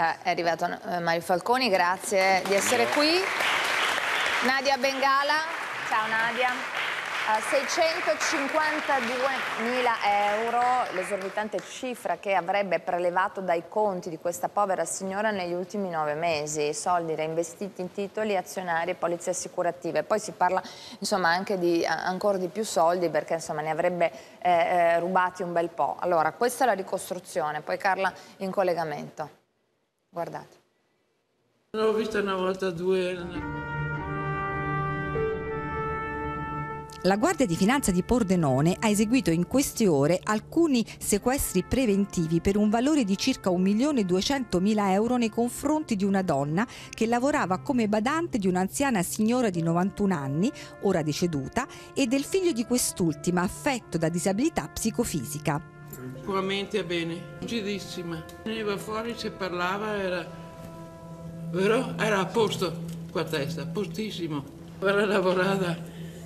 Eh, è arrivato eh, Mario Falconi, grazie di essere qui. Nadia Bengala, ciao Nadia. 652.000 euro, l'esorbitante cifra che avrebbe prelevato dai conti di questa povera signora negli ultimi nove mesi, soldi reinvestiti in titoli, azionari e polizie assicurative. Poi si parla insomma, anche di ancora di più soldi perché insomma, ne avrebbe eh, eh, rubati un bel po'. Allora, questa è la ricostruzione, poi Carla in collegamento. Guardate. L'ho vista una volta due... La Guardia di Finanza di Pordenone ha eseguito in queste ore alcuni sequestri preventivi per un valore di circa 1.200.000 euro nei confronti di una donna che lavorava come badante di un'anziana signora di 91 anni, ora deceduta, e del figlio di quest'ultima affetto da disabilità psicofisica. Sicuramente bene, lucidissima. Veniva fuori, se parlava, era, vero? era a posto qua a testa, postissimo. Era lavorata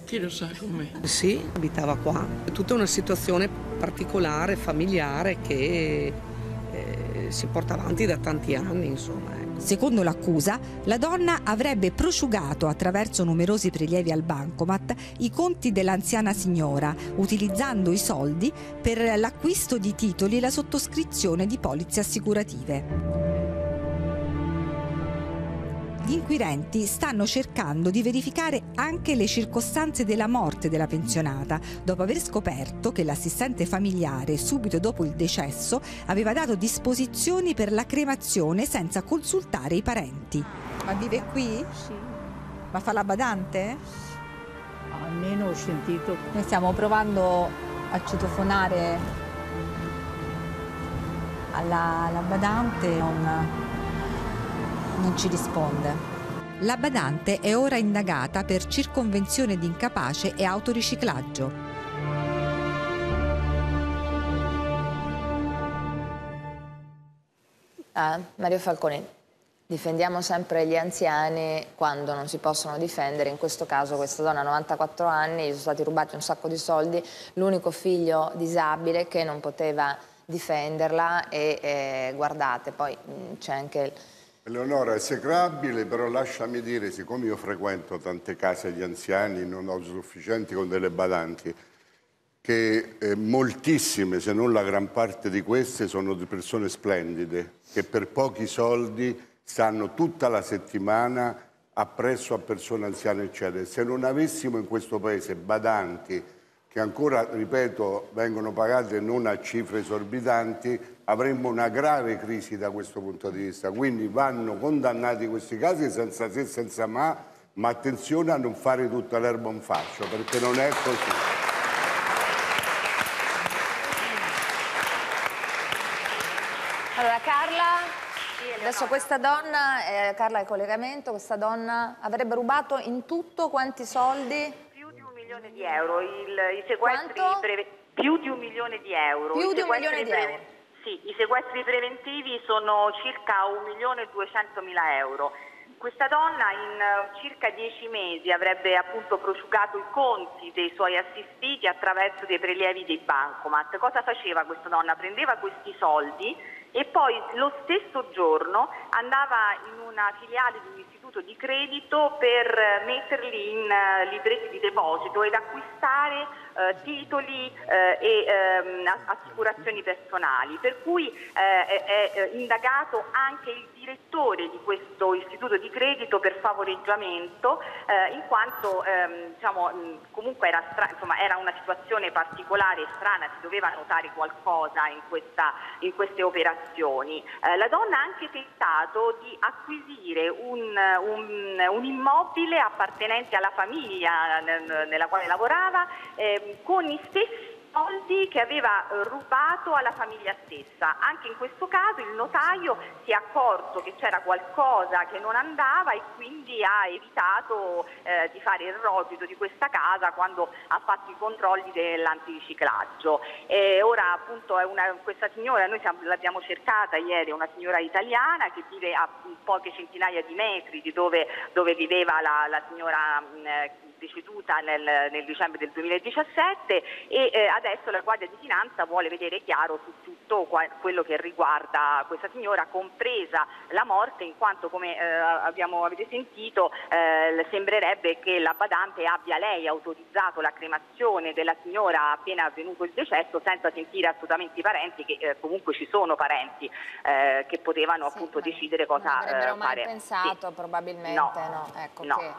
chi lo sa com'è? Sì, abitava qua. Tutta una situazione particolare, familiare che eh, si porta avanti da tanti anni, insomma. Secondo l'accusa, la donna avrebbe prosciugato attraverso numerosi prelievi al bancomat i conti dell'anziana signora, utilizzando i soldi per l'acquisto di titoli e la sottoscrizione di polizze assicurative. Gli inquirenti stanno cercando di verificare anche le circostanze della morte della pensionata, dopo aver scoperto che l'assistente familiare, subito dopo il decesso, aveva dato disposizioni per la cremazione senza consultare i parenti. Ma vive qui? Sì. Ma fa la badante? Almeno ho sentito. Noi stiamo provando a citofonare alla, alla badante, non non ci risponde. La badante è ora indagata per circonvenzione di incapace e autoriciclaggio. Ah, Mario Falconi, difendiamo sempre gli anziani quando non si possono difendere, in questo caso questa donna ha 94 anni, gli sono stati rubati un sacco di soldi, l'unico figlio disabile che non poteva difenderla e eh, guardate, poi c'è anche il Eleonora è esecrabile, però lasciami dire, siccome io frequento tante case di anziani, non ho sufficienti con delle badanti, che eh, moltissime, se non la gran parte di queste, sono di persone splendide, che per pochi soldi stanno tutta la settimana appresso a persone anziane, eccetera. Se non avessimo in questo paese badanti, che ancora, ripeto, vengono pagate non a cifre esorbitanti, avremmo una grave crisi da questo punto di vista. Quindi vanno condannati questi casi senza se, senza ma, ma attenzione a non fare tutta l'erba un fascio, perché non è così. Allora Carla, adesso questa donna, eh, Carla è collegamento, questa donna avrebbe rubato in tutto quanti soldi? Milione di euro, il, i sequestri più di un milione di euro. Più di un milione di euro? Sì, i sequestri preventivi sono circa un milione e duecentomila euro. Questa donna in eh, circa dieci mesi avrebbe appunto prosciugato i conti dei suoi assistiti attraverso dei prelievi dei bancomat. Cosa faceva questa donna? Prendeva questi soldi e poi lo stesso giorno andava in una filiale di un istituto di credito per metterli in uh, libretti di deposito ed acquistare uh, titoli uh, e um, assicurazioni personali. Per cui è, è indagato anche il direttore di questo istituto di credito per favoreggiamento in quanto ehm, diciamo, comunque era, insomma, era, una situazione particolare e strana, si doveva notare qualcosa in, questa, in queste operazioni. la donna ha anche tentato di acquisire un, un, un immobile appartenente alla famiglia nella quale lavorava eh, con i stessi soldi che aveva eh, rubato alla famiglia stessa. Anche in questo caso il notaio si è accorto che c'era qualcosa che non andava e quindi ha evitato eh, di fare il rosito di questa casa quando ha fatto i controlli dell'antiriciclaggio. E ora appunto una, questa signora, noi l'abbiamo cercata ieri, è una signora italiana che vive a poche centinaia di metri di dove, dove viveva la, la signora mh, deceduta nel, nel dicembre del 2017 e eh, adesso la Guardia di Finanza vuole vedere chiaro su tutto qua, quello che riguarda questa signora, compresa la morte, in quanto come eh, abbiamo, avete sentito eh, sembrerebbe che la badante abbia lei autorizzato la cremazione della signora appena avvenuto il decesso senza sentire assolutamente i parenti, che eh, comunque ci sono parenti eh, che potevano Sì, appunto decidere Non cosa avrebbero eh, mai fare. pensato Sì. probabilmente, No. no? Ecco No. che